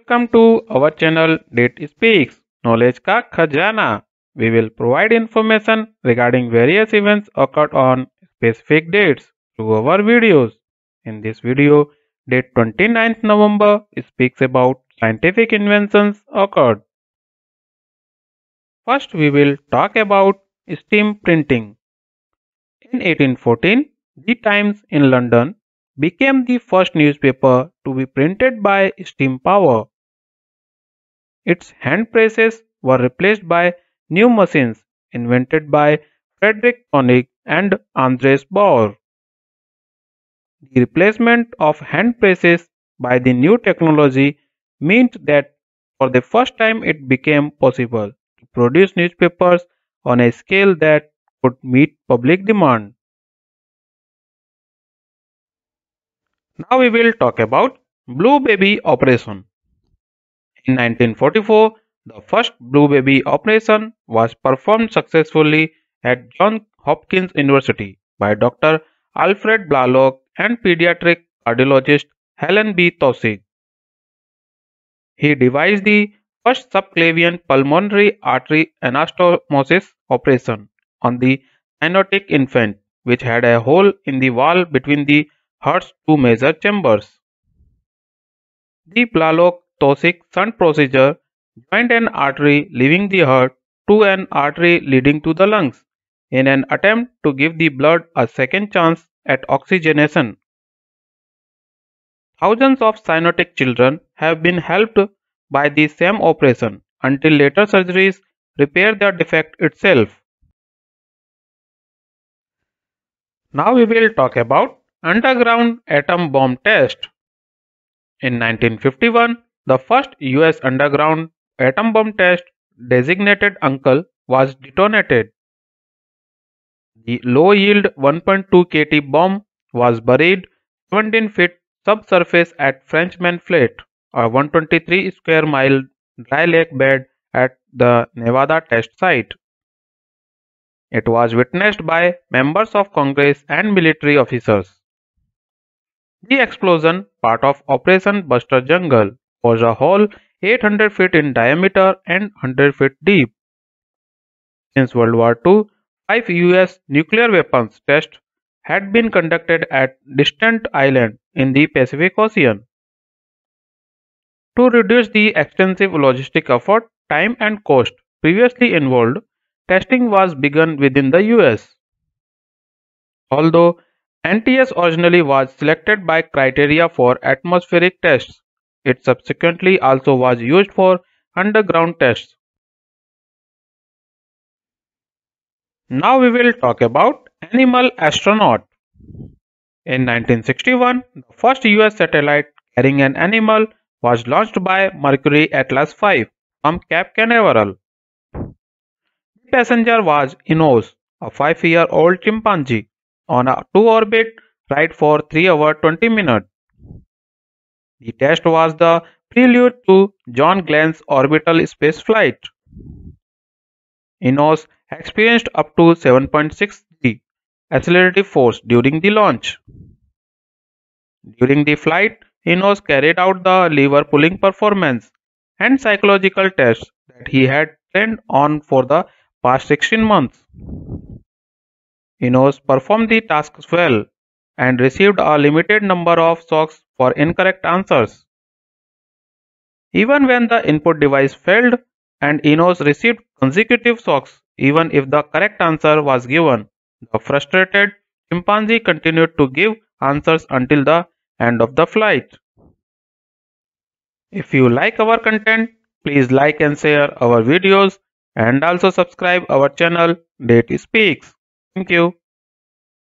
Welcome to our channel Date Speaks, Knowledge Ka Khazana. We will provide information regarding various events occurred on specific dates through our videos. In this video, date 29th November speaks about scientific inventions occurred. First, we will talk about steam printing. In 1814, The Times in London became the first newspaper to be printed by steam power. Its hand presses were replaced by new machines invented by Frederick Koenig and Andreas Bauer. The replacement of hand presses by the new technology meant that for the first time it became possible to produce newspapers on a scale that could meet public demand. Now we will talk about Blue Baby Operation. In 1944, the first Blue Baby operation was performed successfully at Johns Hopkins University by Dr. Alfred Blalock and pediatric cardiologist Helen B. Taussig. He devised the first subclavian pulmonary artery anastomosis operation on the cyanotic infant, which had a hole in the wall between the heart's two major chambers. The Blalock-Taussig shunt procedure joined an artery leaving the heart to an artery leading to the lungs in an attempt to give the blood a second chance at oxygenation. Thousands of cyanotic children have been helped by the same operation until later surgeries repair the defect itself. Now we will talk about underground atom bomb test. In 1951, the first US underground atom bomb test designated Uncle was detonated. The low-yield 1.2 kT bomb was buried 17 feet subsurface at Frenchman Flat, a 123 square mile dry lake bed at the Nevada test site. It was witnessed by members of Congress and military officers. The explosion, part of Operation Buster Jangle, was a hole 800 feet in diameter and 100 feet deep. Since World War II, five US nuclear weapons tests had been conducted at distant islands in the Pacific Ocean. To reduce the extensive logistic effort, time and cost previously involved, testing was begun within the US. Although NTS originally was selected by criteria for atmospheric tests, it subsequently also was used for underground tests. Now we will talk about Animal Astronaut. In 1961, the first US satellite carrying an animal was launched by Mercury Atlas V from Cape Canaveral. The passenger was Enos, a 5-year-old chimpanzee, on a two-orbit ride for 3 hours 20 minutes. The test was the prelude to John Glenn's orbital space flight. Enos experienced up to 7.6 g accelerative force during the launch. During the flight, Enos carried out the lever pulling performance and psychological tests that he had trained on for the past 16 months. Enos performed the tasks well and received a limited number of shocks for incorrect answers. Even when the input device failed and Enos received consecutive shocks even if the correct answer was given, the frustrated chimpanzee continued to give answers until the end of the flight. If you like our content, please like and share our videos and also subscribe our channel Date Speaks. Thank you.